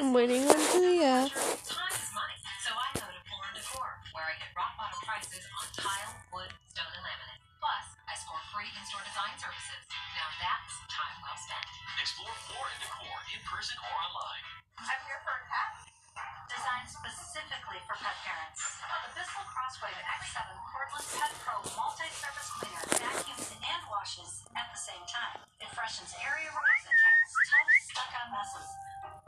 I'm waiting on Julia. Time is money, so I go to Floor and Decor, where I get rock bottom prices on tile, wood, stone, and laminate. Plus, I score free in-store design services. Now that's time well spent. Explore Floor and Decor in person or online. I'm here for a cat. Designed specifically for pet parents. The Bissell Crosswave X7 Cordless Pet Pro multi-surface cleaner vacuums and washes at the same time. It freshens area rugs and tackles stuck-on messes.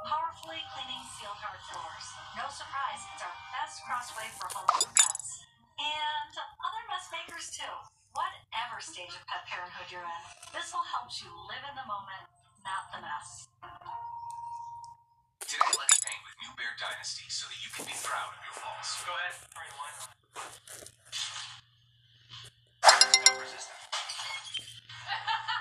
Powerfully cleaning sealed hard floors. No surprise, it's our best Crosswave for homes and pets. And other mess makers too. Whatever stage of pet parenthood you're in, this will help you live in the moment, not the mess. Today, let's paint with New Behr Dynasty so that you can be proud of your falls. Go ahead, bring your wine on. No resistance.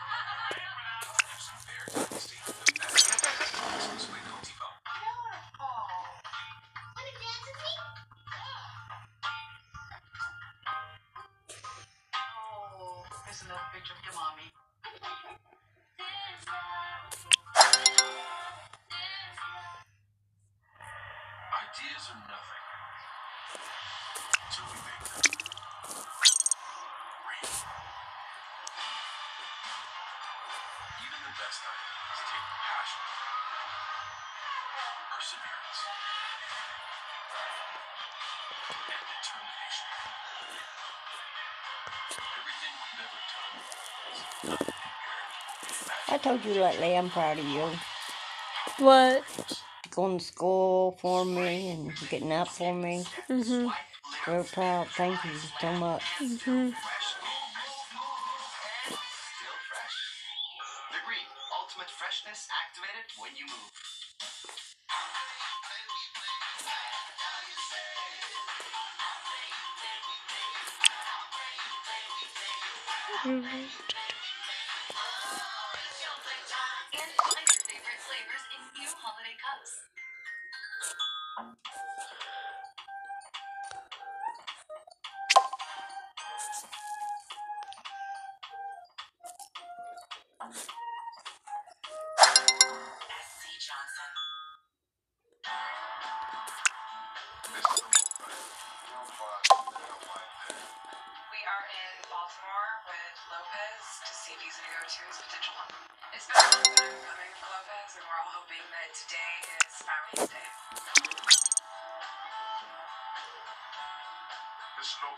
the best ideas take passion, perseverance, and determination. Everything we've ever done is nothing compared to I told you lately I'm proud of you. What? Going to school for me and getting up for me. Mhm. Very proud. Thank you so much. Mhm.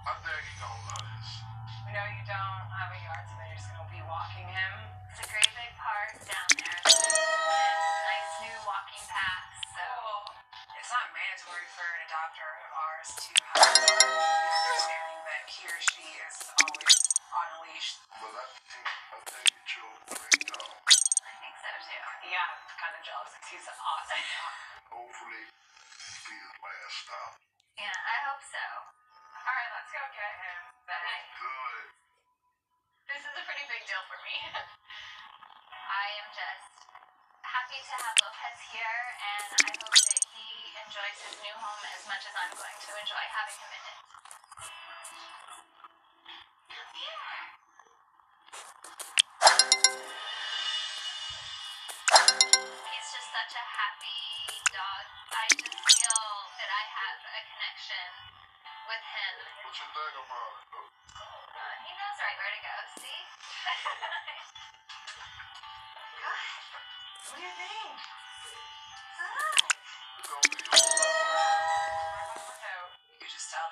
Oh, I think he gonna love this. We know you don't have a yard, so they're just to be walking him. It's a great big park down there. Big deal for me. I am just happy to have Lopez here, and I hope that he enjoys his new home as much as I'm going to enjoy having him in it. Come here. He's just such a happy dog. I just feel that I have a connection with him. What you think about it? Uh, he knows right where to go. See? What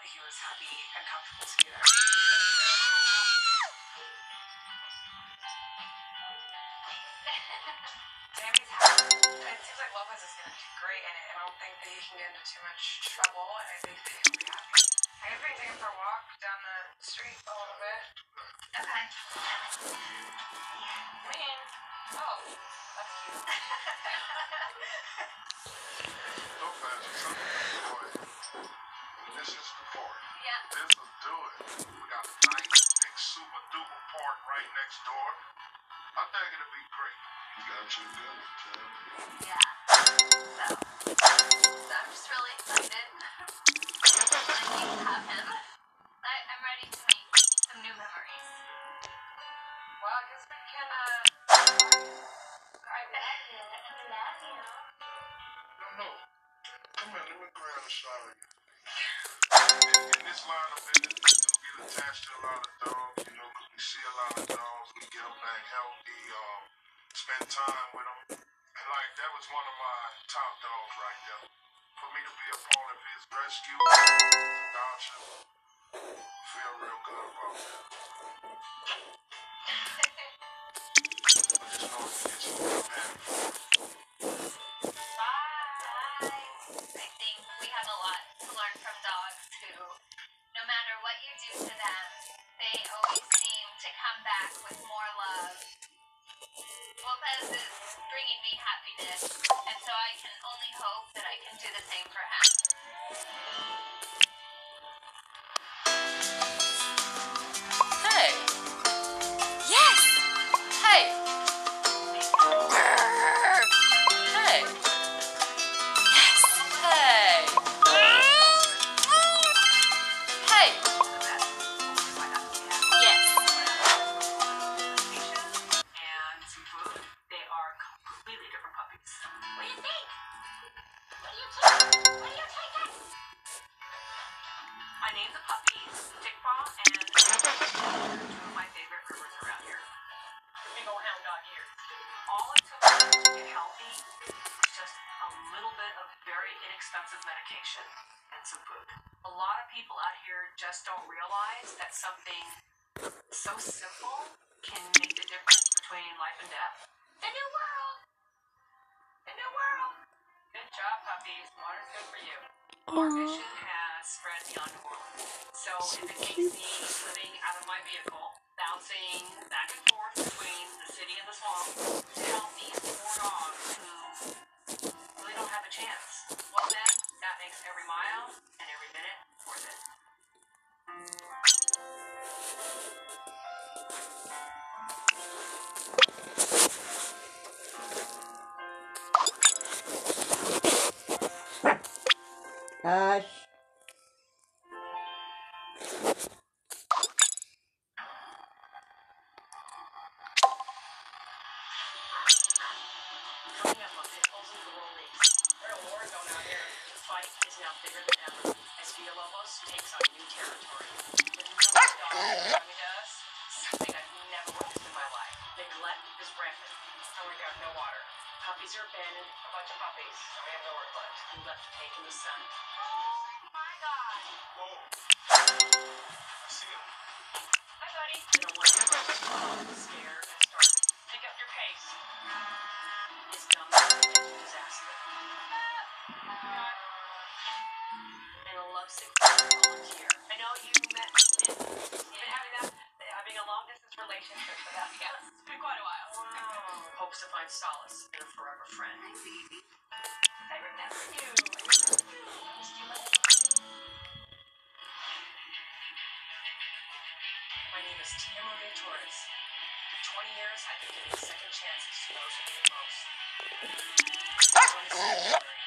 he was happy and comfortable happy. It seems like Lopez is going to do great in it. I don't think that he can get into too much trouble, Top dogs right there. For me to be a part of his rescue, adoption, feel real good about that. I think we have a lot to learn from dogs who, no matter what you do to them, they always seem to come back with more love. Lopez is bringing me happiness, and so I can only hope that I can do the same for him. Death. The new world! The new world! Good job, puppies. Water's good for you. Our mission has spread beyond New Orleans. So if it takes me living out of my vehicle, bouncing back and forth between the city and the swamp to help these poor dogs who really don't have a chance, well then, that makes every mile and every minute worth it. よし。Relationship with that. Yeah, it's been quite a while. Wow. Hopes to find solace in a forever friend. I remember you. I remember you. Missed you like My name is Tia Maria Torres. For 20 years, I've been giving second chances to those who need most. This one is February.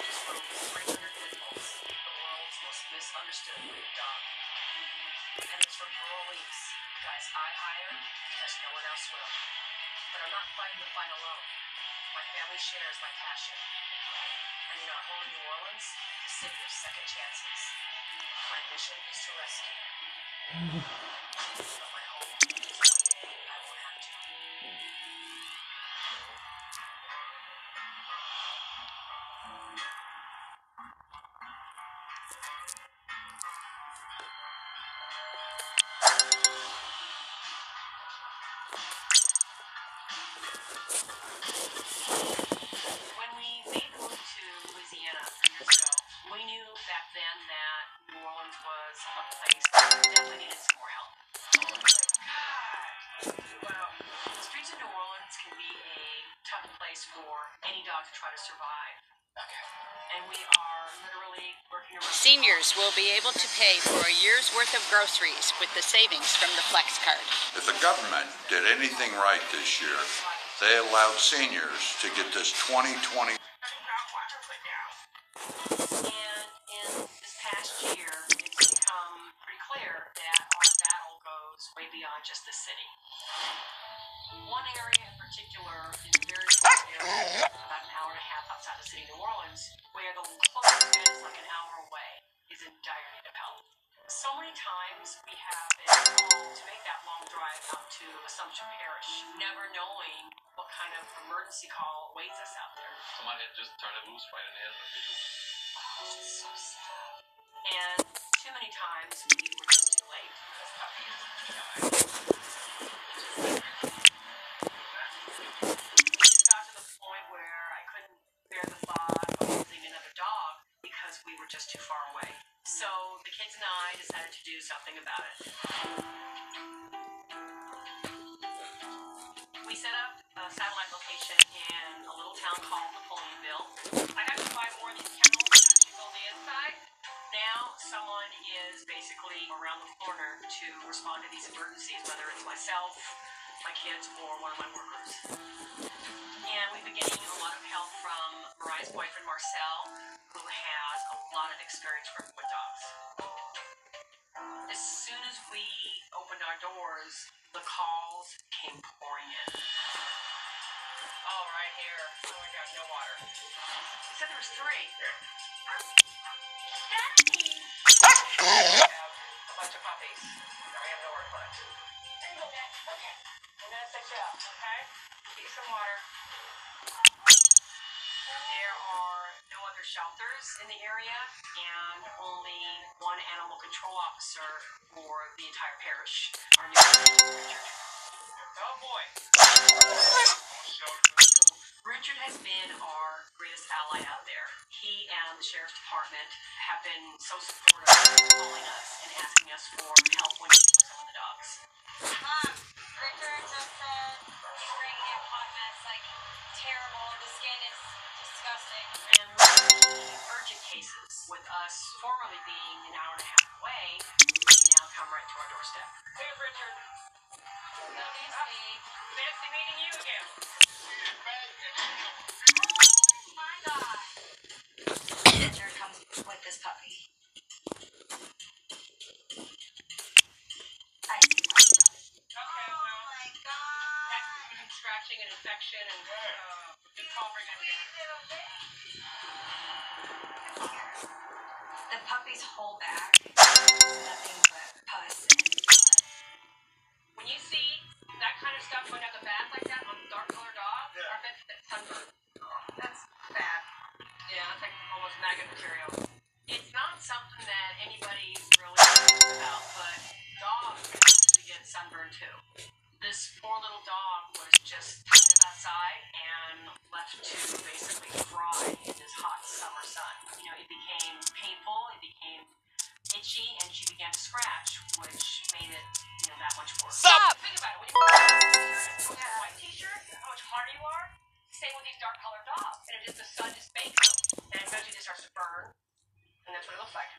This one with 300 pit bulls, the most misunderstood dog. And it's for parolees, guys I hire because no one else will. But I'm not fighting the fight alone. My family shares my passion. And in our home in New Orleans, the city of second chances. My mission is to rescue. Seniors will be able to pay for a year's worth of groceries with the savings from the Flex card. If the government did anything right this year, they allowed seniors to get this 2020 Marcel, who has a lot of experience working with dogs. As soon as we opened our doors, the calls came pouring in. Oh, right here. Oh my gosh, no water. It said there was three. Have a bunch of puppies. We have nowhere to put. Okay. Gonna you up, okay? Get some water. There are no other shelters in the area and only one animal control officer for the entire parish. Oh boy. Richard has been our greatest ally out there. He and the sheriff's department have been so supportive, calling us and asking us for help when we some of the dogs. Mom, with us formerly being an hour and a half away, they now come right to our doorstep. Here's Richard. Fancy meeting you again. My God. Richard comes with this puppy. I see why you brought it. Okay, Oh my God. that's scratching and infection and uh, good call. The puppy's whole back is nothing but pus and blood. When you see that kind of stuff going down the back like that on a dark colored dog, Yeah. or if it's it's sunburn. That's bad. Yeah, that's like almost maggot material. It's not something that anybody really thinks about, but dogs can get sunburned too. This poor little dog was just of outside and left to basically fry in this hot summer sun. You know, it became painful, it became itchy, and she began to scratch, which made it, you know, that much worse. Stop! Think about it. When you wear a white t-shirt, how much harder you are. Same with these dark colored dogs. And the sun just bakes them. And eventually it starts to burn. And that's what it looks like.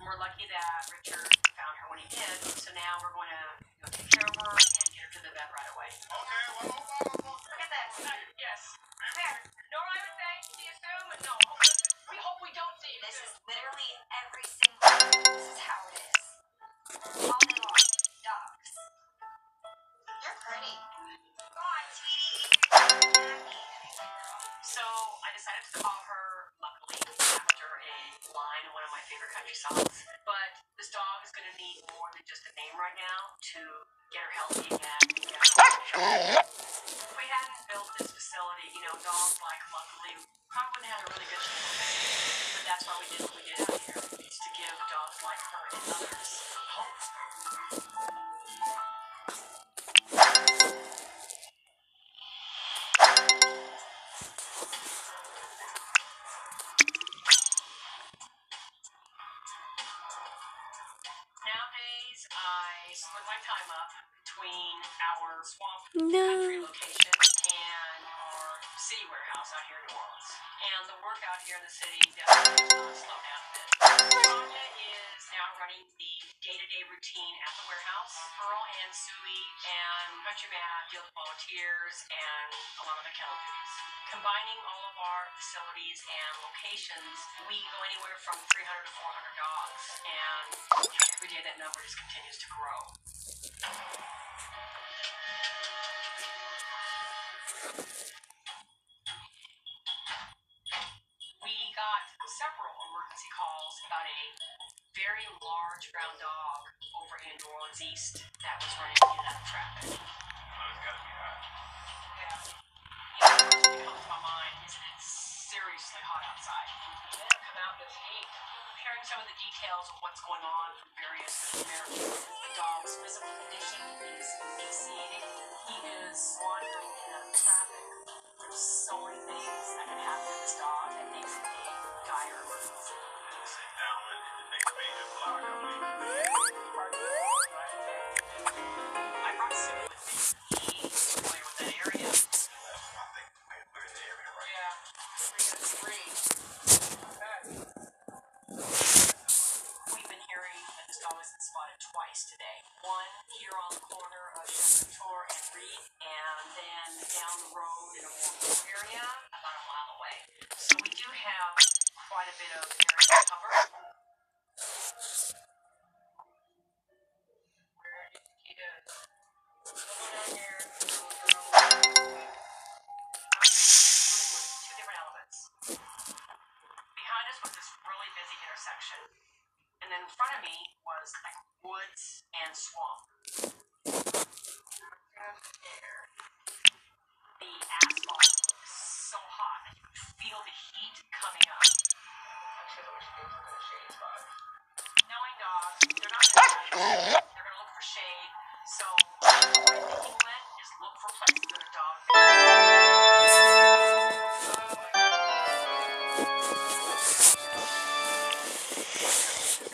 And we're lucky that Richard found her when he did. So now we're going to you know, take care of her and get her to the vet right away. Okay, well, hold on, hold. Look at this. yes. There. Nora, I would say, see you soon, but no. We hope we don't see you This soon. is literally every single day. This is how it is. All day long. Dogs. You're pretty. Go on, sweetie. So I decided to call her, luckily, after a line in one of my favorite country songs. But this dog is going to need more than just a name right now to get her healthy again. facilities and locations, we go anywhere from 300 to 400 dogs. And every day that number just continues to grow. we got several emergency calls about a very large brown dog over in New Orleans East that was running in and out of traffic. Yeah. You know, the first thing comes to my mind is that seriously hot outside. Then come out this heat, hearing some of the details of what's going on from various Americans. The dog's physical condition is emaciated. He is wandering in and of traffic. There's so many things that can happen to this dog that makes it a dire emergency. I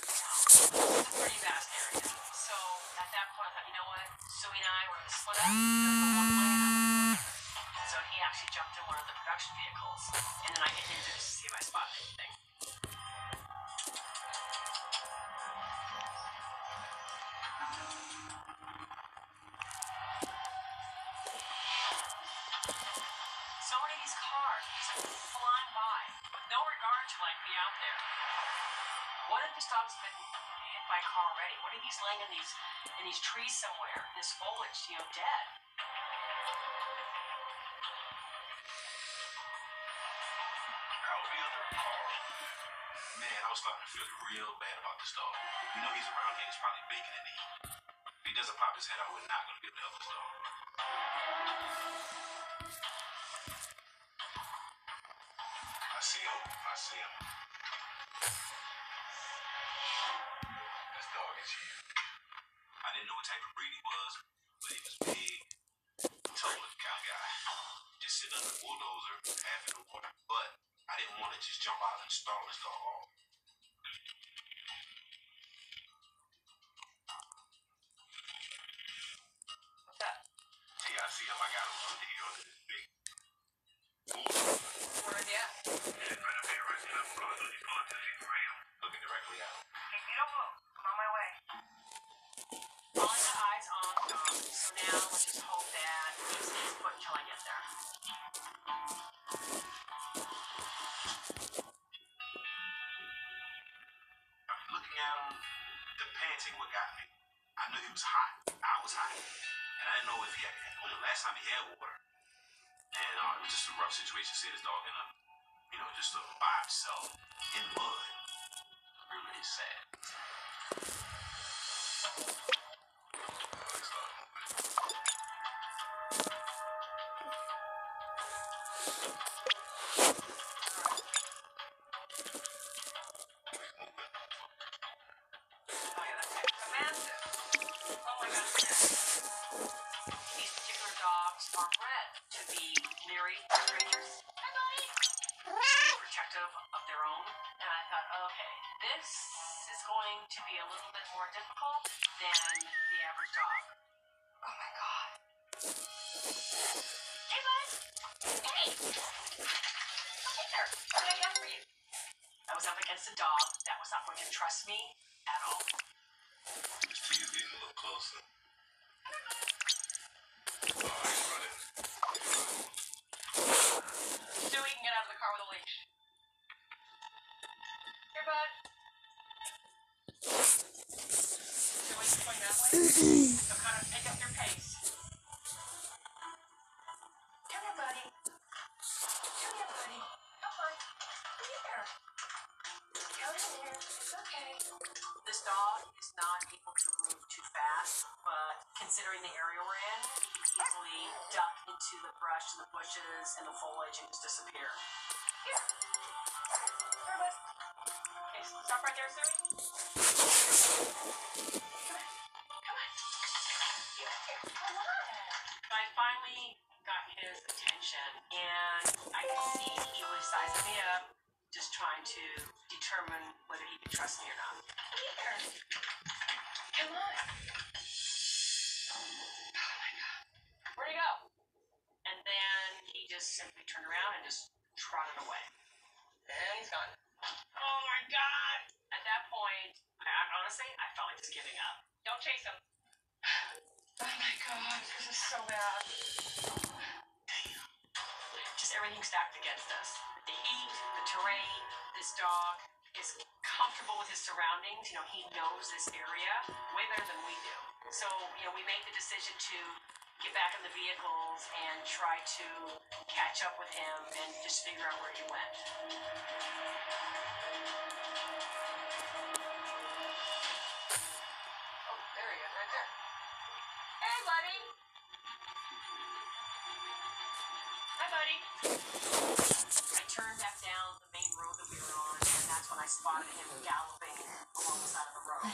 pretty vast area. So at that point, I thought, you know what? Suey and I were split up. Starting to feel real bad about this dog. You know he's around here, he's probably baking in the heat. If he doesn't pop his head out, we're not gonna be able to help this dog. I see him. I see him. This dog is huge. I didn't know what type of breed he was, but he was big, tall kind of guy. Just sitting under a bulldozer, half in the water. But I didn't want to just jump out and stall this dog off. Dog in a, you know, just a, by himself in mud. Really, really sad. Dogs are bred to be leery this is going to be a little bit more difficult than the average dog. Oh my god. Hey bud! Hey! Come here. What did I got for you? I was up against a dog that was not going to trust me at all. Just simply turned around and just trotted away. And he's gone. Oh my god! At that point, I, honestly, I felt like just giving up. Don't chase him. Oh my god, this is so bad. Damn. Just everything stacked against us. The heat, the terrain, this dog is comfortable with his surroundings. You know, he knows this area way better than we do. So, you know, we made the decision to get back in the vehicles and try to catch up with him and just figure out where he went. Oh, there he is, right there. Hey, buddy. Hi, buddy. I turned back down the main road that we were on, and that's when I spotted him galloping along the side of the road.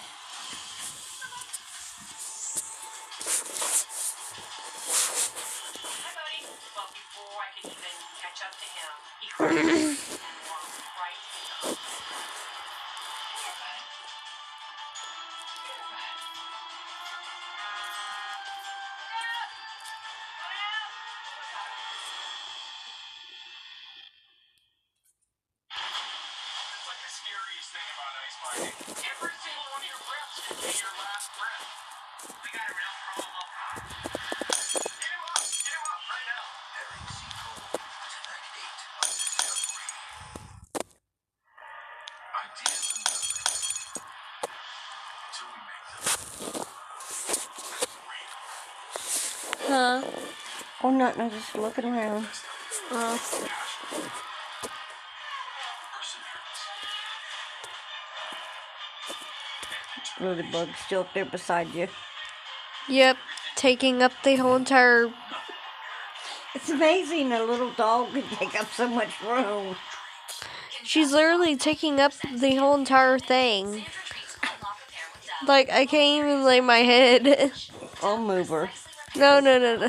Every single one of your breaths can be your last breath. We got a real problem. Nothing. I'm just looking around. Oh. Really bug still up there beside you. Yep. Taking up the whole entire. It's amazing a little dog can take up so much room. She's literally taking up the whole entire thing. Like, I can't even lay my head. I'll move her. No, no, no, no.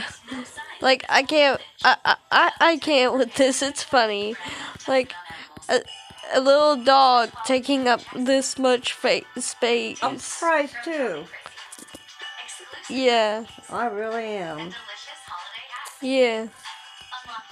Like, I can't. I, I- I, I can't with this. It's funny. Like, a, a little dog taking up this much fa- space. I'm surprised too. Yeah. I really am. Delicious holiday hats. Yeah. Unlock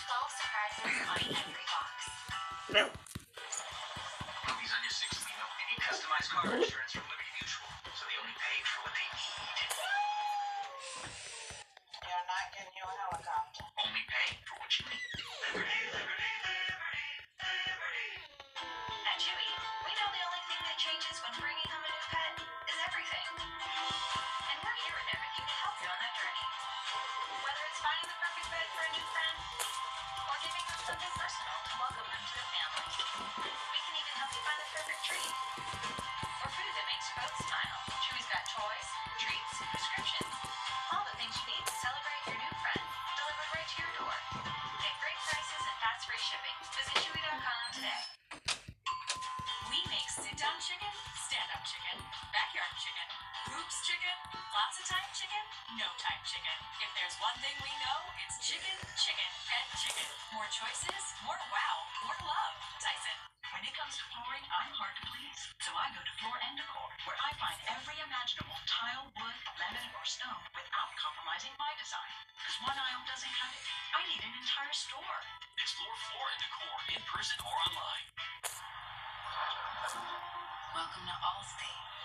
one thing we know, it's chicken, chicken, and chicken. More choices, more wow, more love. Tyson. When it comes to flooring, I'm hard to please. So I go to Floor and Decor, where I find every imaginable tile, wood, laminate, or stone without compromising my design. Because one aisle doesn't cut it. I need an entire store. Explore Floor and Decor in person or online. Welcome to Allstate.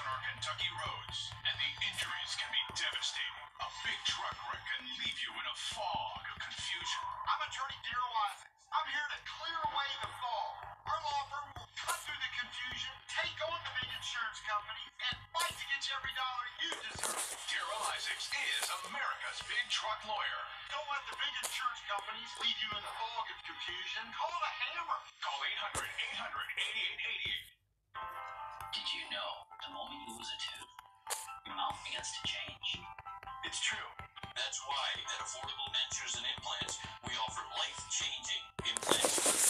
on our Kentucky roads, and the injuries can be devastating. A big truck wreck can leave you in a fog of confusion. I'm attorney Darryl Isaacs. I'm here to clear away the fog. Our law firm will cut through the confusion, take on the big insurance companies, and fight to get you every dollar you deserve. Darryl Isaacs is America's big truck lawyer. Don't let the big insurance companies leave you in the fog of confusion. Call the hammer. Call 800 800 8888 you know, the moment you lose a tooth, your mouth begins to change. It's true. That's why at Affordable Dentures and Implants, we offer life-changing implants.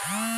Ah!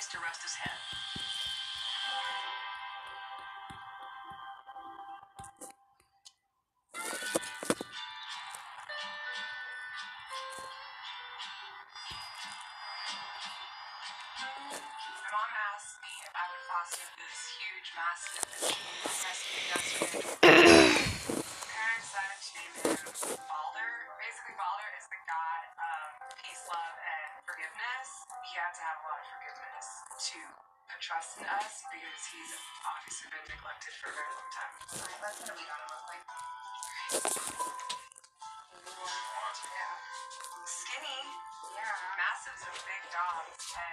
place to rest his head. Mom asked me if I would foster this huge, massive Balder is the god of peace, love, and forgiveness. He had to have a lot of forgiveness to put trust in us because he's obviously been neglected for a very long time. Alright, let's what we got him look like. Yeah. Skinny. Yeah. Massive's a big dog, and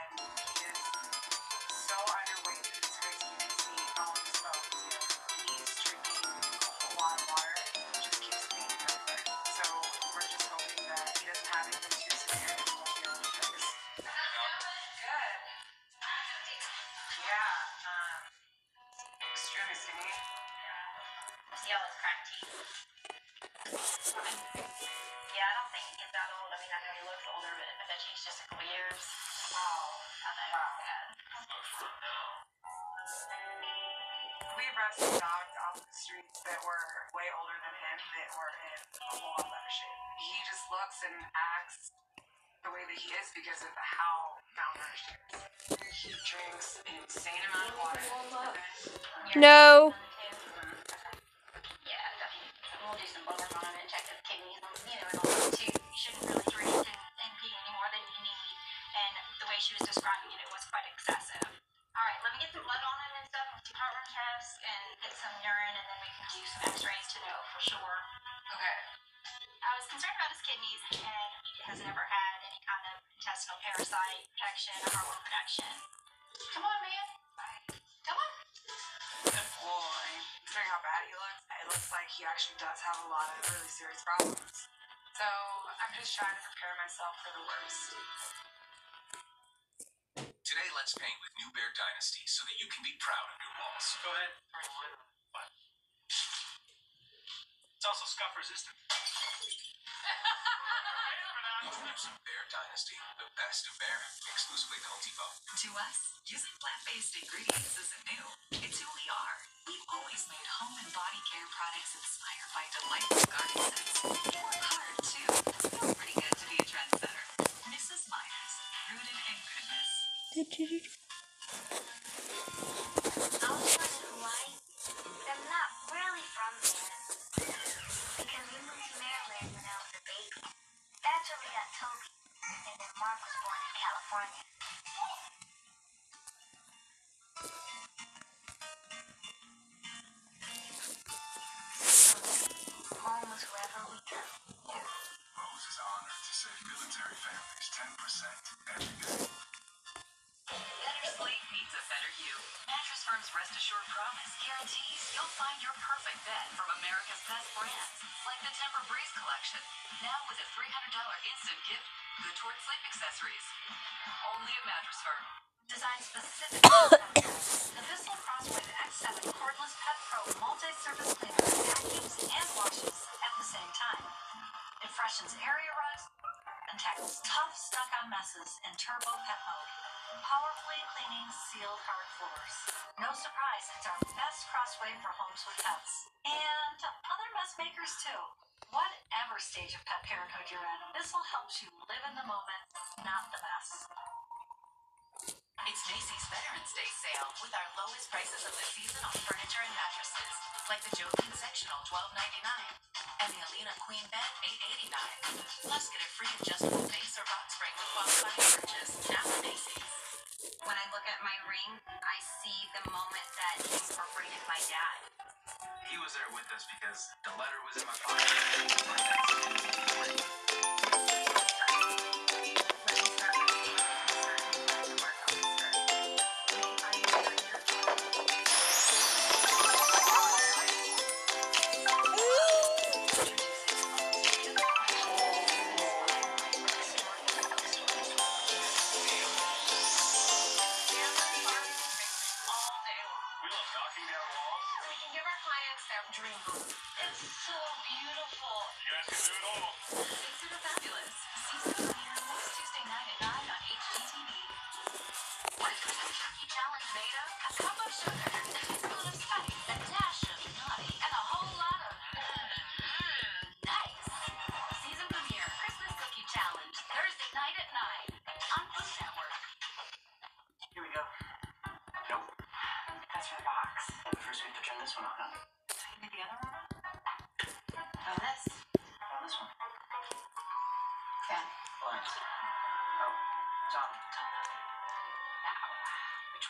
dogs off the streets that were way older than him that were in a whole lot better shape. He just looks and acts the way that he is because of how malnourished he is. He drinks an insane amount of water. No. Yeah, definitely. We'll do some blood on him and check really. So I'm just trying to prepare myself for the worst. Today, let's paint with New Behr Dynasty so that you can be proud of your walls. Go ahead. What? It's also scuff resistant. Some Behr Dynasty, the best of Behr, exclusively at Home Depot. To us, using plant-based ingredients Home was wherever we go. Lowe's is honored to save military families 10% every day. Better sleep means a better you. Mattress Firm's Rest Assured Promise guarantees you'll find your perfect bed from America's best brands, like the Tempur-Breeze collection. Now with a $300 instant gift, good towards sleep accessories. Only at Mattress Firm. Designed specifically the Bissell Crosswave X7 cordless Pet Pro multi-surface cleaner vacuums and washes It freshens area rugs and tackles tough stuck-on messes in turbo pet mode. Powerfully cleaning sealed hard floors. No surprise, it's our best Crosswave for homes with pets. And other mess makers too. Whatever stage of pet parenthood you're in, this will help you live in the moment, not the mess. It's Macy's Veterans Day sale with our lowest prices of the season on furniture and mattresses, like the Joking Sectional $12.99 and the Alina Queen Bed $8.89. Plus, get a free adjustable base or box spring with qualifying purchase now at Macy's. When I look at my ring, I see the moment that incorporated my dad. He was there with us because the letter was in my pocket.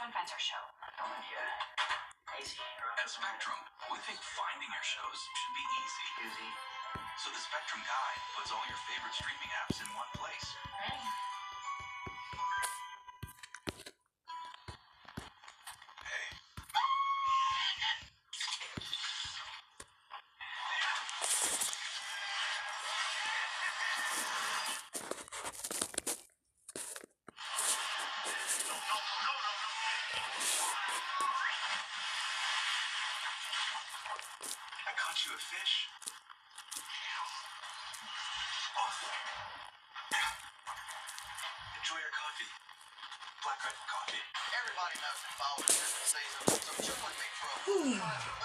Which one finds our show? Oh, yeah. Easy. At Spectrum, we think finding your shows should be easy. Easy. So the Spectrum Guide puts all your favorite streaming apps in one place. Ready? Hey, Enjoy your coffee. Black Rifle Coffee. Everybody knows that fall is season, so join me for a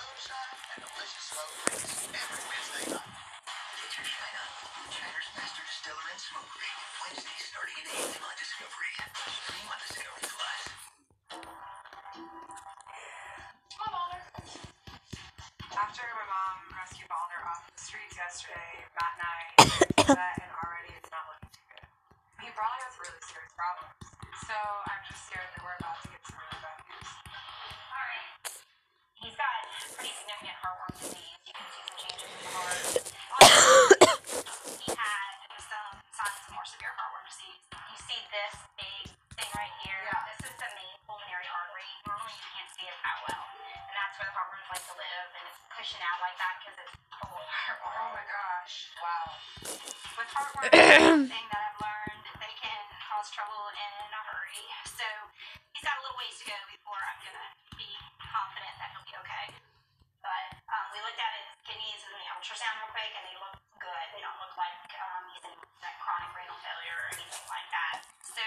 ultrasound real quick, and they look good. They don't look like um, he's in like chronic renal failure or anything like that. So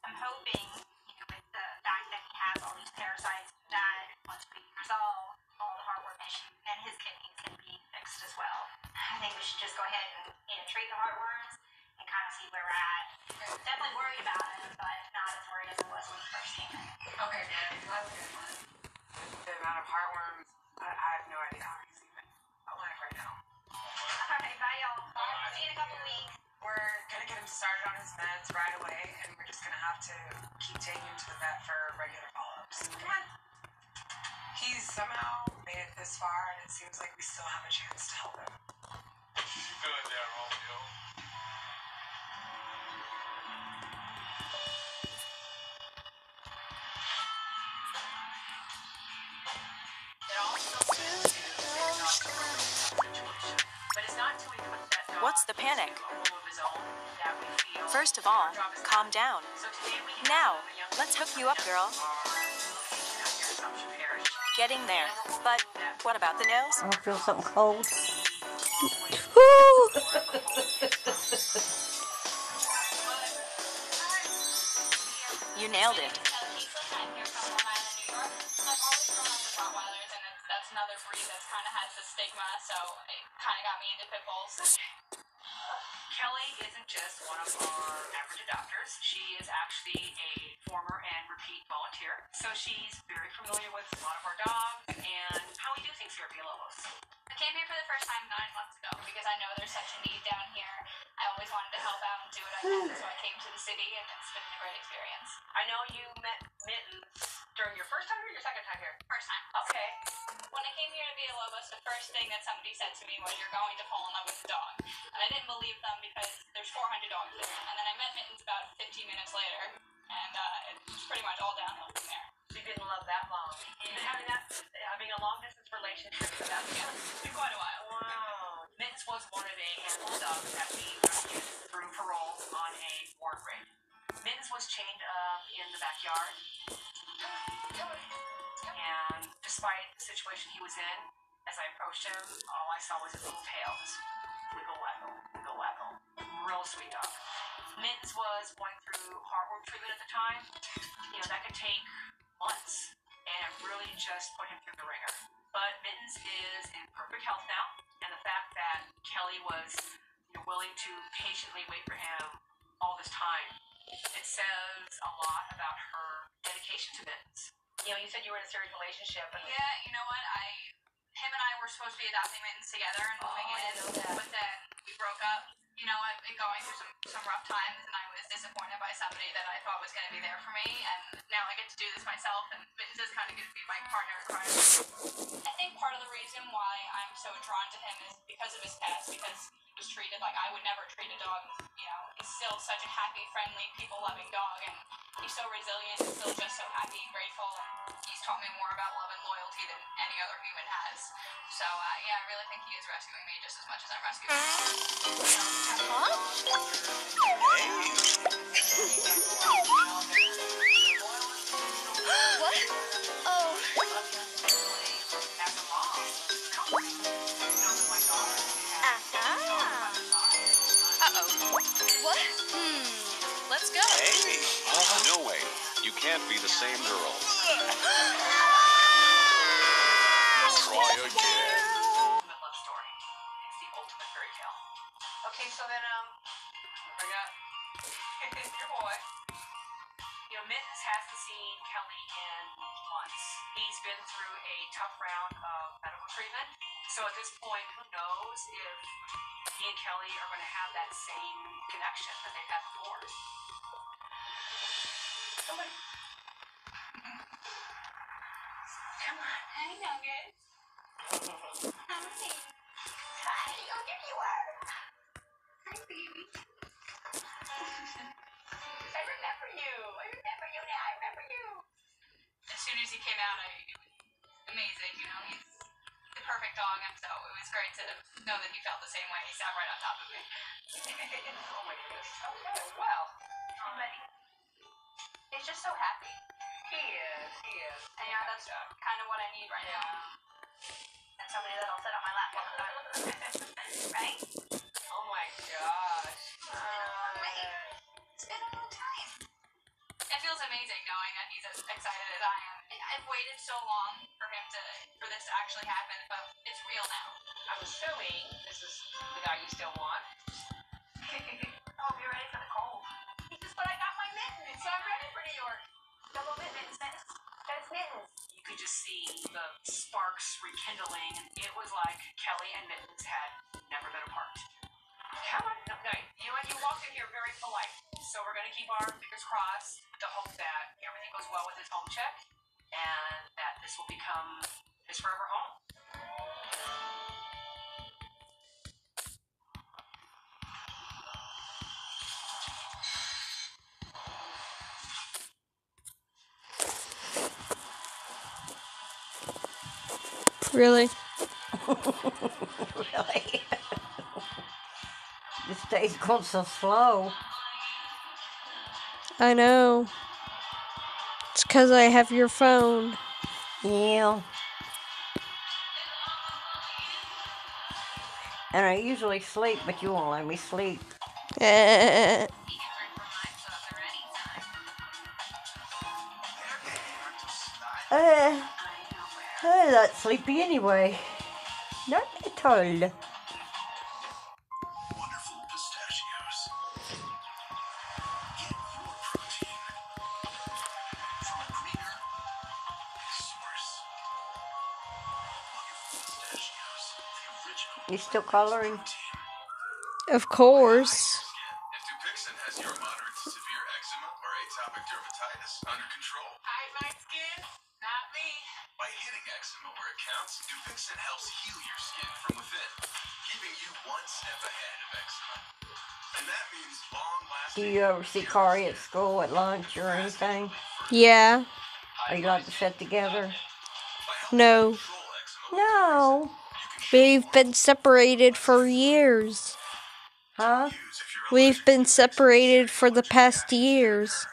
I'm hoping, you know, with the fact that he has all these parasites, that once we resolve all the heartworm issues, and his kidneys can be fixed as well. I think we should just go ahead and you know treat the heartworms and kind of see where we're at. Definitely worried about his meds right away, and we're just gonna have to keep taking him to the vet for regular follow-ups. Come on. He's somehow made it this far, and it seems like we still have a chance to help him. You good there, Romeo? What's the panic? First of all, our job is calm down. So today we have Now, let's hook you up, girl. from our relocation out here in Assumption Parish. Getting there. But what about the nose? I feel something cold. You nailed it. That's another breed that's kind of had the stigma, so it kind of got me into pit bulls. Kelly isn't just one of our average adopters. She is actually a former and repeat volunteer. So she's very familiar with a lot of our dogs and how we do things here at Villalobos. I came here for the first time nine months ago because I know there's such a need down here. I always wanted to help out and do what I can, so I came to the city, and it's been a great experience. I know you met Mittens during your first time here or your second time here? First time. Okay. When I came here to Villalobos, the first thing that somebody said to me was, "You're going to fall in love with the dog," and I didn't believe them because there's 400 dogs there. And then I met Mittens about 15 minutes later, and uh, it's pretty much all downhill from there. She didn't love that long. Been having that having a long distance relationship with that Yeah, it's been quite a while. Wow. Mittens was one of a handful of dogs that we rescued through parole on a ward raid. Mittens was chained up in the backyard. And despite the situation he was in, as as I approached him, all I saw was his little tail. Wiggle waggle, wiggle waggle. Real sweet dog. Mittens was going through heartworm treatment at the time. You know, that could take months and it really just put him through the ringer. But Mittens is in perfect health now, and the fact that Kelly was you know, willing to patiently wait for him all this time, it says a lot about her dedication to Mittens. You know, you said you were in a serious relationship, and Yeah, you know what? I, him and I were supposed to be adopting mittens together and moving Oh, in, didn't know that. but then we broke up. You know, I've been going through some some rough times, and I was disappointed by somebody that I thought was going to be there for me, and now I get to do this myself, and mittens is kind of going to be my partner in crime. I think part of the reason why I'm so drawn to him is because of his past, because he was treated like I would never treat a dog. You know, he's still such a happy, friendly, people-loving dog, and he's so resilient and still just so happy and grateful. And he's taught me more about love and loyalty than any other human has. So uh, yeah, I really think he is rescuing me just as much as I'm rescuing him. What? Uh-oh. What? Let's go. Hey! Hmm. No way. You can't be the same girl. Try again. Come on. Hi, oh, there you are. Baby. I remember you. I remember you. I remember you. As soon as he came out, I amazing. You know, he's perfect dog, and so it was great to know that he felt the same way. He sat right on top of me. oh my goodness. Okay, well. Buddy. He's just so happy. He is. He is. And yeah, that's kind of what I need right now. And somebody that'll sit on my lap all the time. right? Knowing that he's as excited as I am. I've waited so long for him to for this to actually happen, but it's real now. I'm assuming this is the guy you still want. oh, be ready for the cold. This is what I got my mittens, so I'm ready for New York. Double mittens, mittens. That's mittens. You could just see the sparks rekindling, it was like Kelly and Mittens had never been apart. Come on, no, no, you know? You walked in here very polite, so we're gonna keep our fingers crossed with the hope that everything goes well with his home check, and that this will become his forever home. Really? really? This day's going so slow. I know. It's because I have your phone. Yeah. And I usually sleep, but you won't let me sleep. Uh, I'm not sleepy anyway. Not at all. Eczema. And that means Do you ever see Kari at school at lunch or anything? Yeah. Are you allowed to sit together? No. No. We've been separated for years. Huh? We've been separated for the past years.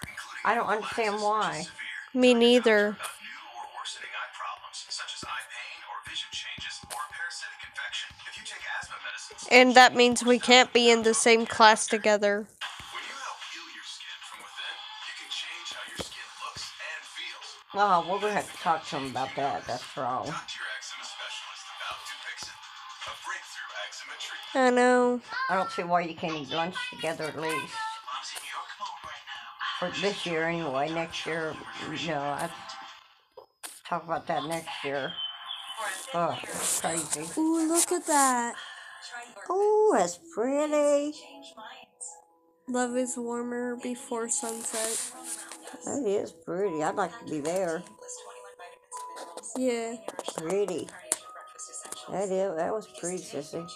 I don't understand why. Me neither. new or worsening eye problems, such as eye pain or vision changes or asthma medicines. And that means we can't be in the same class together. When you help heal your within, you can change how your skin looks and. Oh, we're gonna have to talk to him about that. That's wrong. I know. I don't see why you can't eat lunch together at least. For this year anyway. Next year, no. I talk about that next year. Oh, crazy. Ooh, look at that. Oh, that's pretty. Love is warmer before sunset. That is pretty. I'd like to be there. Yeah. Pretty. That is. That was pretty, sissy.